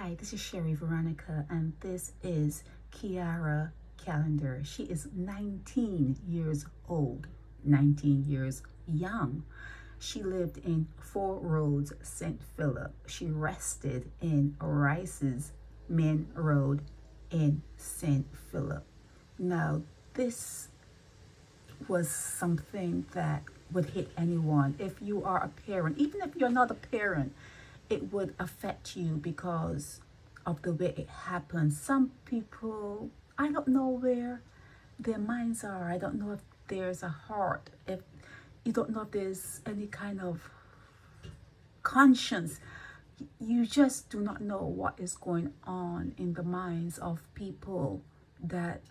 Hi, this is Sheri Veronica, and this is Quiara Callender. She is 19 years old, 19 years young. She lived in Four Roads, St. Philip. She rested in Rice's Main Road in St. Philip. Now, this was something that would hit anyone. If you are a parent, even if you're not a parent, it would affect you because of the way it happened. Some people, I don't know where their minds are. I don't know if there's a heart, if you don't know if there's any kind of conscience. You just do not know what is going on in the minds of people that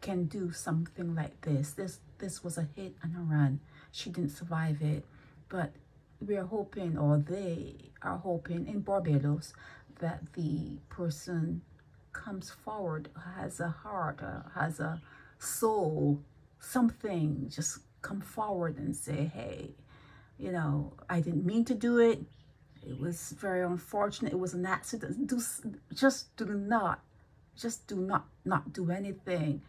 can do something like this. This this was a hit and a run. She didn't survive it, but we're hoping, or they are hoping in Barbados, that the person comes forward, has a heart, uh, has a soul, something, just come forward and say, hey, you know, I didn't mean to do it. It was very unfortunate. It was an accident. Do, just do not, just do not, not do anything.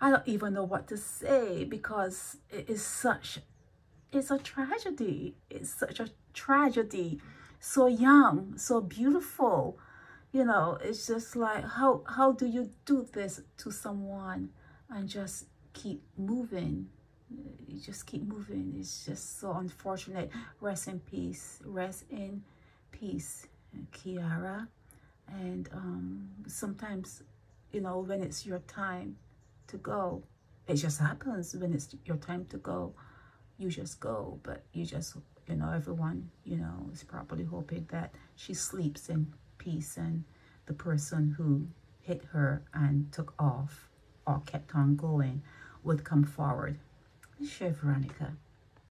I don't even know what to say because it is such it's a tragedy. It's such a tragedy. So young, so beautiful. You know, it's just like, how, how do you do this to someone and just keep moving? You just keep moving. It's just so unfortunate. Rest in peace. Rest in peace, Quiara. And um, sometimes, you know, when it's your time to go, it just happens when it's your time to go you just go but you just you know everyone you know is probably hoping that she sleeps in peace and the person who hit her and took off or kept on going would come forward. Sheri Veronica